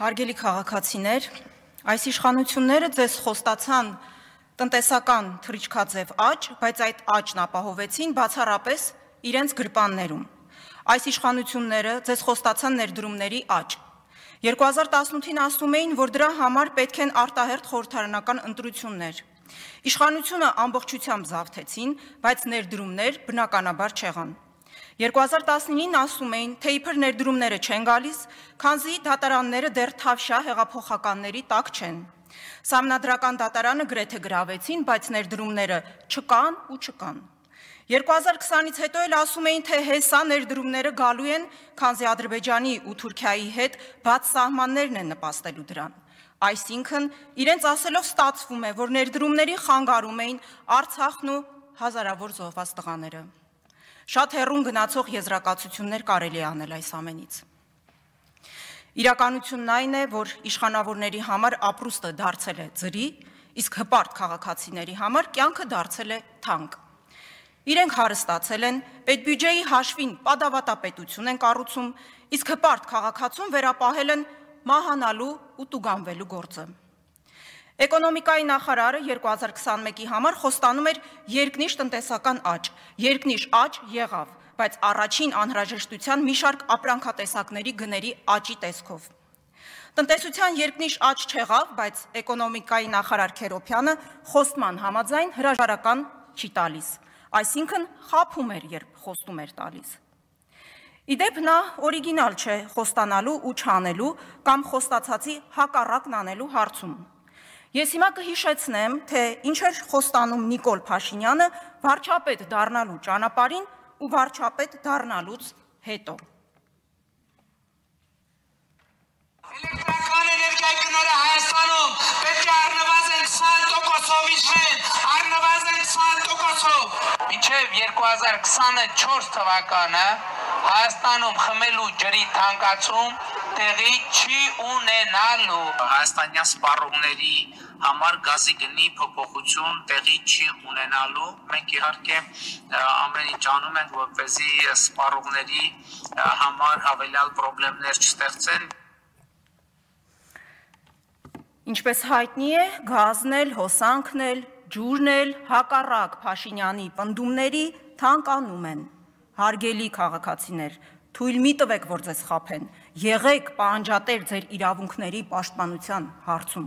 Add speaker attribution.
Speaker 1: Հարգելի քաղաքացիներ, այս իշխանությունները ձեզ խոստացան տնտեսական թրիչքաձև աճ, բայց այդ աճն ապահովեցին բացառապես իրենց գրպաններում։ Այս իշխանությունները ձեզ խոստացան ներդրումների աճ։ 2018-ին ասում էին, որ դրա համար պետք են արտահերթ խորհրդարանական ընտրություններ։ Իշխանությունը ամբողջությամբ զավթեցին, բայց ներդրումներ բնականաբար չեղան։ 2019-ին ասում էին, թե իբր ներդրումները չեն գալիս, քանզի դատարանները դեռ թավշյա հեղափոխականների տակ չեն։ Սամնադրական դատարանը գրեթե գրավեցին, բայց ներդրումները չկան ու չկան։ 2020-ից հետո էլ ասում էին, թե հեսա ներդրումները գալու են, քանզի Ադրբեջանի ու Թուրքիայի հետ բաց սահմաններն են նպաստելու դրան։ Այսինքն, իրենց ասելով ստացվում է, որ ներդրումների խանգարում էին Արցախն ու հազարավոր զոհված տղաները։ Շատ հերուն գնացող եզրակացություններ կարելի է անել այս ամենից։ Իրականությունն այն է, որ իշխանավորների համար ապրուստը դարձել է ծրի, իսկ հպարտ քաղաքացիների համար կյանքը դարձել է թանկ։ Իրենք հարստացել են, պետբյուջեի հաշվին պատավատապետություն են կառուցում, իսկ հպարտ քաղաքացուն վերապահել են մահանալու ու տուգանվելու գործը։ Էկոնոմիկայի նախարարը 2021-ի համար խոստանում էր երկնիշ տնտեսական աճ։ Երկնիշ աճ եղավ, բայց առաջին անհրաժեշտության մի շարք ապրանքատեսակների գների աճի տեսքով։ Տնտեսության երկնիշ աճ չեղավ, բայց էկոնոմիկայի նախարար Քերոփյանը խոստման համաձայն հրաժարական չի տալիս, այսինքն խափում էր, երբ խոստում էր տալիս։ Իդեպ նա օրիգինալ չէ խոստանալու ու չանելու կամ խոստացածի հակառակն անելու հարցում։ Ես հիմա կհիշեցնեմ, թե ինչ էր խոստանում Նիկոլ Փաշինյանը վարչապետ դառնալու ճանապարհին ու վարչապետ դառնալուց հետո։
Speaker 2: Էլեկտրական էներգիայի գները Հայաստանում պետք է առնվազն 20%-ով իջնեն, առնվազն 20%-ով։ Մինչև 2024 թվականը Հայաստանում խմելու ջրի թանկացում տեղի չի ունենալու։
Speaker 3: Հայաստանյան սպառողների համար գազի գնի փոփոխություն տեղի չի ունենալու։ Մենք իհարկե ամեն ինչ անում ենք, որպեսզի սպառողների համար հավելյալ խնդիրներ չստեղծեն։
Speaker 1: Ինչպես հայտնի է, գազն էլ, հոսանքն էլ, ջուրն էլ հակառակ Փաշինյանի պնդումների թանկանում են։ Հարգելի քաղաքացիներ, թույլ մի տվեք, որ ձեզ խափեն։ Եղեք պահանջատեր ձեր իրավունքների պաշտպանության հարցում։